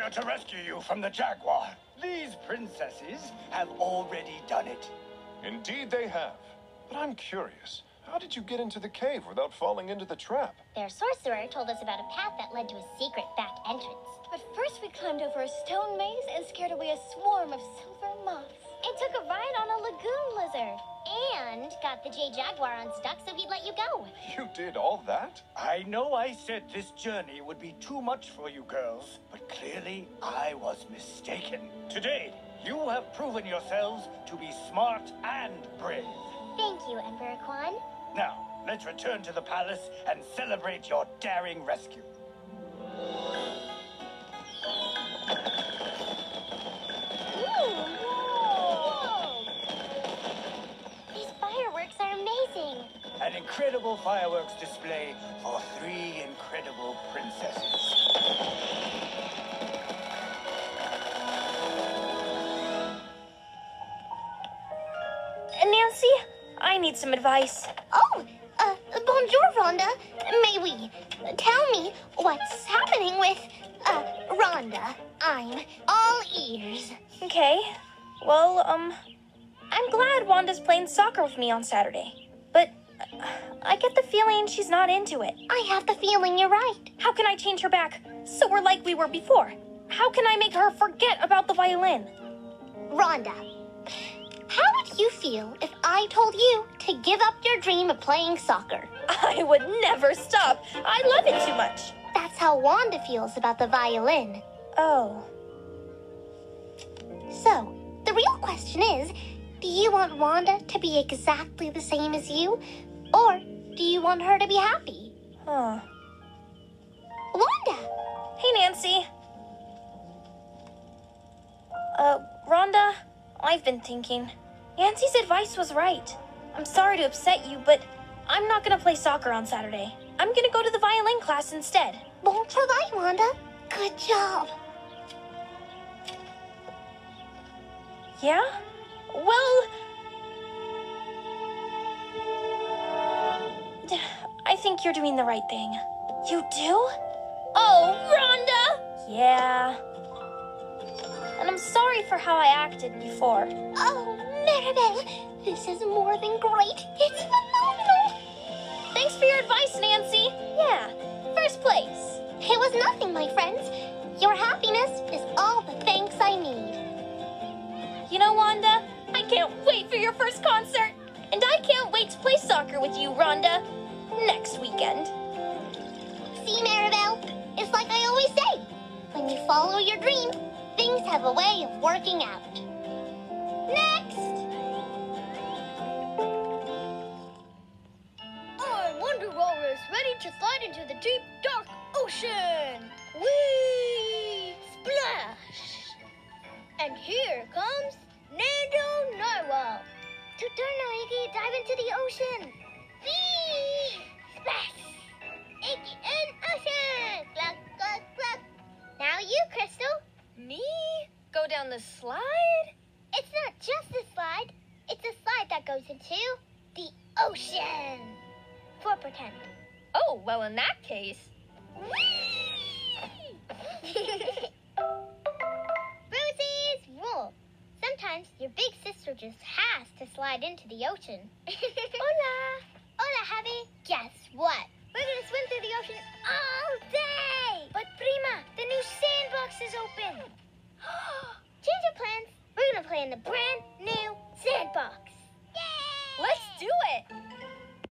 here to rescue you from the Jaguar. These princesses have already done it. Indeed they have. But I'm curious. How did you get into the cave without falling into the trap? Their sorcerer told us about a path that led to a secret back entrance. But first we climbed over a stone maze and scared away a swarm of silver moths. And took a ride on a lagoon lizard. And got the J Jaguar unstuck so he'd let you go. You did all that? I know I said this journey would be too much for you girls, but clearly I was mistaken. Today, you have proven yourselves to be smart and brave. Thank you, Emperor Quon. Now, let's return to the palace and celebrate your daring rescue. Amazing. An incredible fireworks display for three incredible princesses. Nancy, I need some advice. Oh, uh, bonjour, Rhonda. May we? Tell me what's happening with, uh, Rhonda. I'm all ears. Okay. Well, um, I'm glad Wanda's playing soccer with me on Saturday. I get the feeling she's not into it. I have the feeling you're right. How can I change her back so we're like we were before? How can I make her forget about the violin? Rhonda, how would you feel if I told you to give up your dream of playing soccer? I would never stop. I love it too much. That's how Wanda feels about the violin. Oh. So, the real question is do you want Wanda to be exactly the same as you? Or do you want her to be happy? Huh. Wanda! Hey, Nancy. Uh, Rhonda, I've been thinking. Nancy's advice was right. I'm sorry to upset you, but I'm not gonna play soccer on Saturday. I'm gonna go to the violin class instead. Bon travail, Wanda. Good job. Yeah? Well. I think you're doing the right thing. You do? Oh, Rhonda! Yeah. And I'm sorry for how I acted before. Oh, Marabelle, this is more than great. It's phenomenal. Thanks for your advice, Nancy. Yeah, first place. It was nothing, my friends. Your happiness is all the thanks I need. You know, Wanda, I can't wait for your first concert. And I can't wait to play soccer with you, Rhonda, next weekend. See, Marabelle, it's like I always say when you follow your dream, things have a way of working out. Next! I'm Wonder Walrus, ready to slide into the deep, dark ocean. Whee! Splash! And here comes Nando Narwhal. Tuturno, Iggy, dive into the ocean. Whee! Splash! Iggy in ocean! Cluck, cluck, cluck. Now you, Crystal. Me? Go down the slide? It's not just a slide. It's a slide that goes into the ocean. For pretend. Oh, well, in that case. Rosie's rule. Sometimes your big sister just has to slide into the ocean. Hola, Change of plans. We're gonna play in the brand new sandbox. Yay! Let's do it.